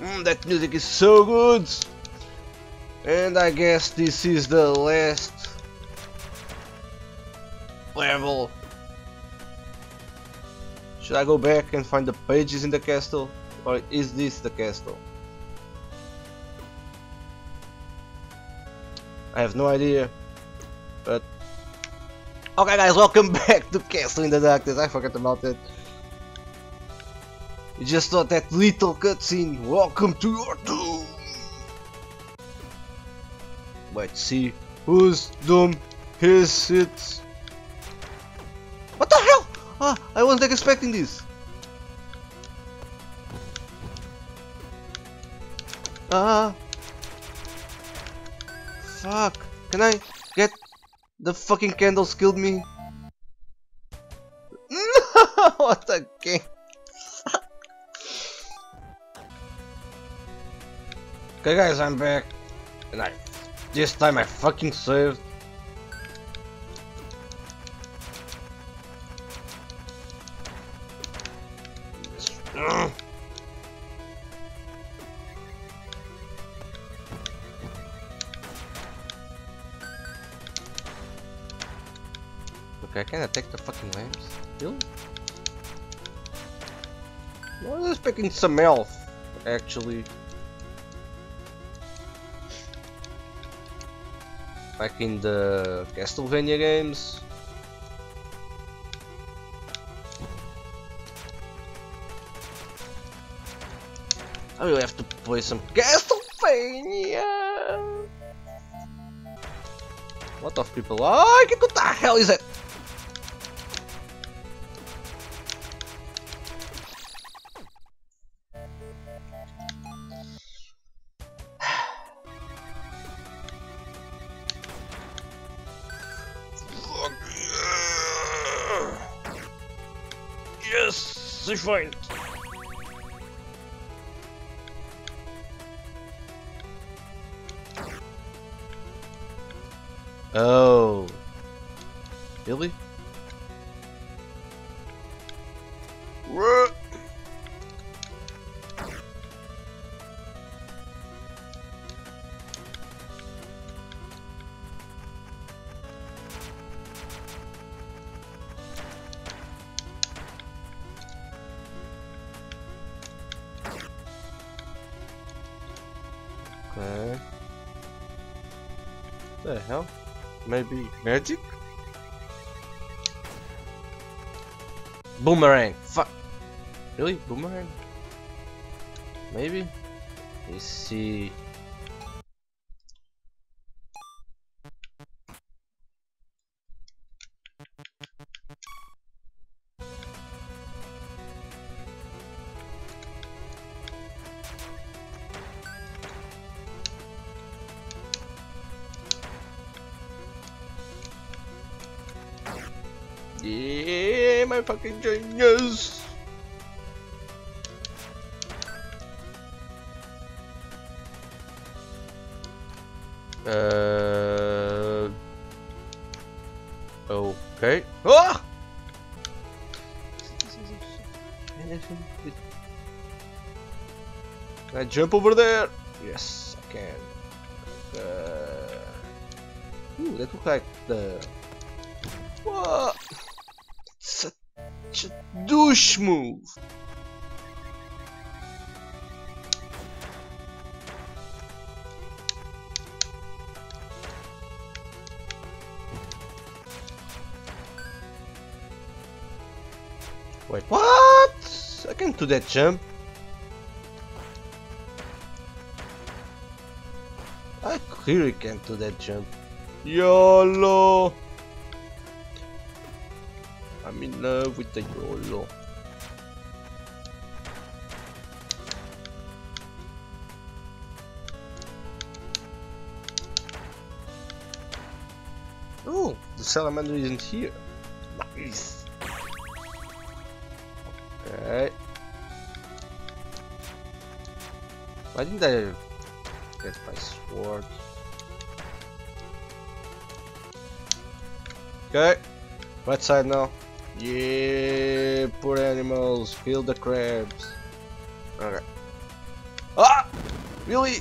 Mm, that music is so good! And I guess this is the last level. Should I go back and find the pages in the castle? Or is this the castle? I have no idea. But Okay guys, welcome back to Castle in the Darkness. I forgot about it. You just saw that little cutscene. Welcome to your doom. Let's see whose doom is it. What the hell? Ah, I wasn't expecting this. Ah. Fuck. Can I the fucking candles killed me? No! what a game. okay guys, I'm back. And I this time I fucking saved. Well, I was picking some elf, actually. Back in the Castlevania games. I really have to play some Castlevania! What of people? Oh, what the hell is that? Oh. Really? Okay. The hell? Maybe magic? Boomerang. Fuck. Really? Boomerang? Maybe? Let's see. Yeah, my fucking genius. Uh. Okay. Ah! Can I jump over there? Yes, I can. Uh, ooh, that looks like the what? Such douche move. Wait, what? I can do that jump. I clearly can't do that jump. YOLO! I'm in love with the YOLO. Oh, the salamander isn't here. Nice. Okay. Why didn't I get my sword? Okay. Right side now. Yeah, poor animals, kill the crabs. Okay. Ah! Really?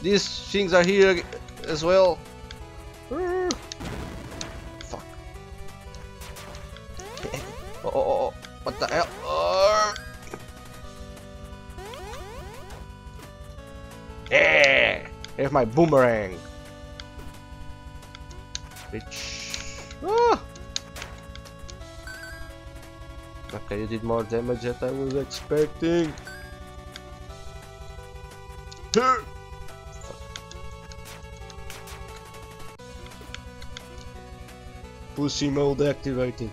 These things are here as well? Fuck. oh, oh, oh, oh, what the hell? Uh. Yeah! Here's my boomerang. Bitch. Okay, you did more damage than I was expecting. Pussy mode activated.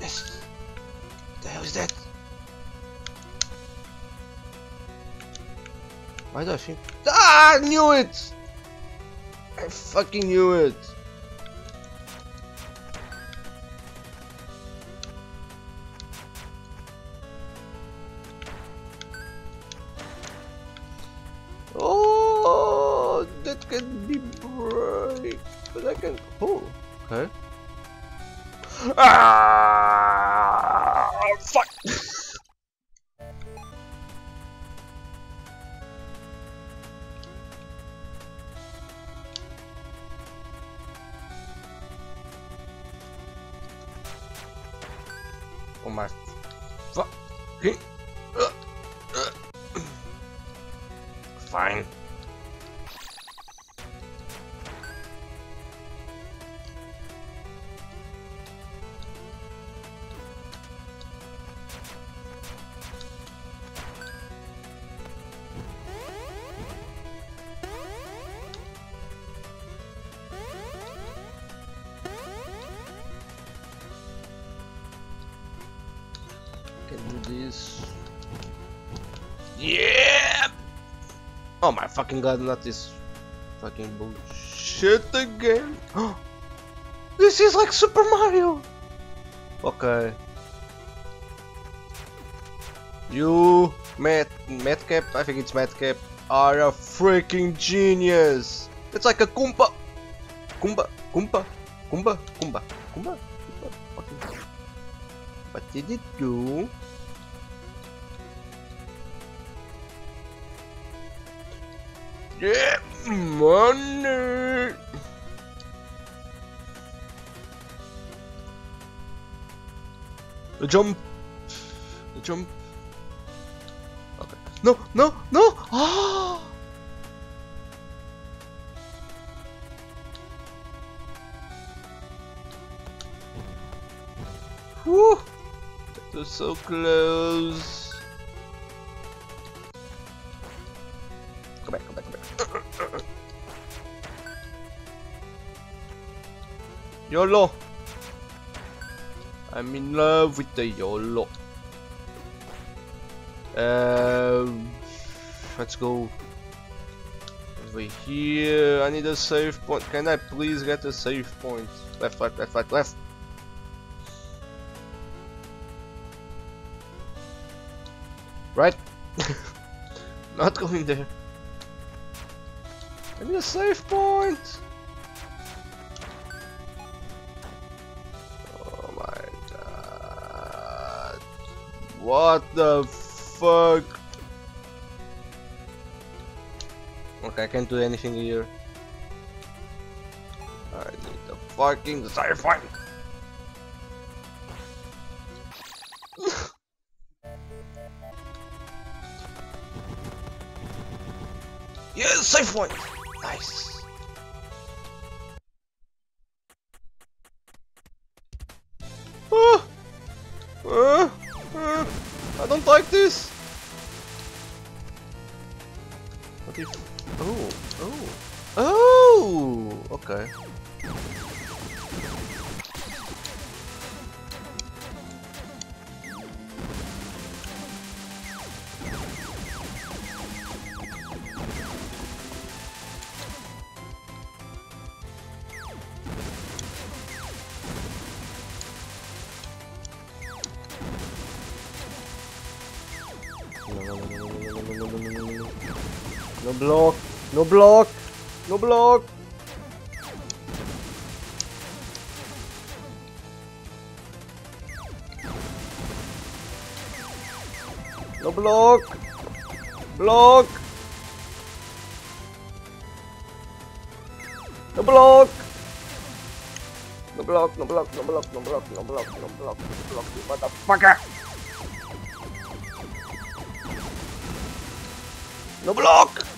Yes. The hell is that? Why do I? Ah, I knew it! I fucking knew it. No? Ah, fuck! oh my fuck. Fine. Oh my fucking god, not this fucking bullshit again. this is like Super Mario! Okay. You, Matt, Madcap, I think it's Madcap, are a freaking genius! It's like a Koompa! Koompa, Koompa, Koompa, Koompa, Koompa, Koompa. What did it do? Get money! The jump! The jump! Okay. No, no, no! Ah! That was so close! Go back, go back, go YOLO! I'm in love with the YOLO. Um, let's go over here. I need a save point. Can I please get a save point? Left, left, left, left, left. Right? Not going there. I need a save point! What the fuck? Okay, I can't do anything here. I need the fucking save point! yes, save point! Nice. No block! No block! No block! No block! Block! No block! No block, no block, no block, no block,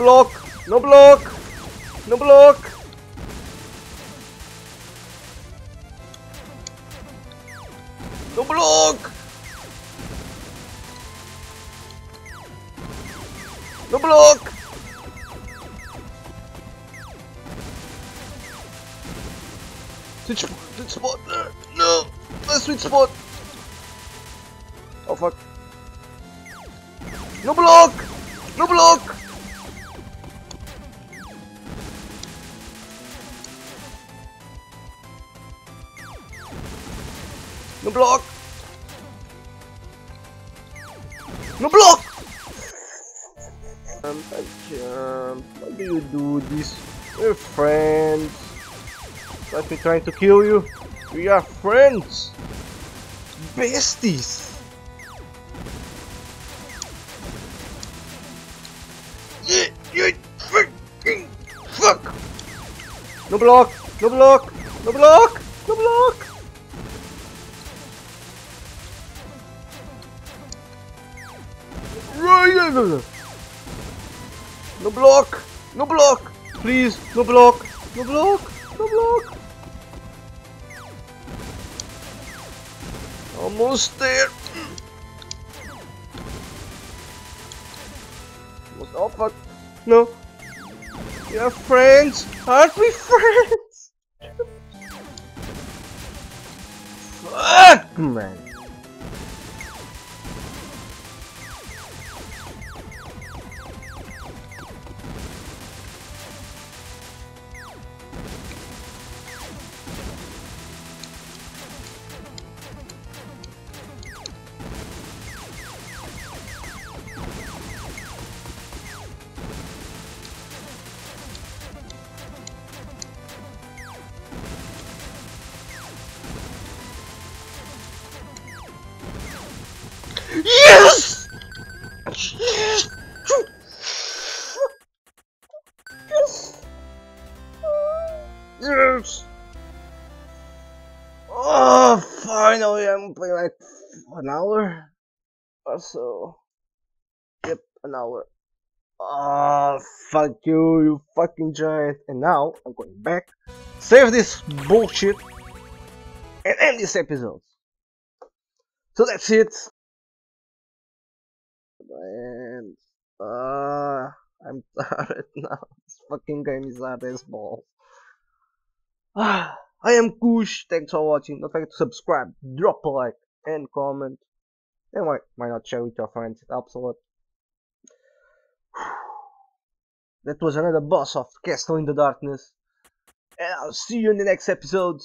block! No block! No block! No block! No block! Sweet spot! Sweet spot! No! No sweet spot! Oh fuck! No block! No block! No block! No block! Um, I jump. Why do you do this? We're friends. Like me trying to kill you? We are friends! Besties! Yeah, you fucking fuck! No block! No block! No block! No block! Right! No block! No block! Please! No block! No block! No block! Almost there! Almost- Oh fuck! No! We are friends! Aren't we friends? Fuck man! So. Yep, an hour. Oh, fuck you, you fucking giant. And now I'm going back, save this bullshit, and end this episode. So that's it. And uh, I'm tired now. This fucking game is hard as balls. Ah, I am Kush. Thanks for watching. Don't forget to subscribe, drop a like, and comment. And why why not share with your friends? It helps a lot. That was another boss of Castle in the Darkness. And I'll see you in the next episode.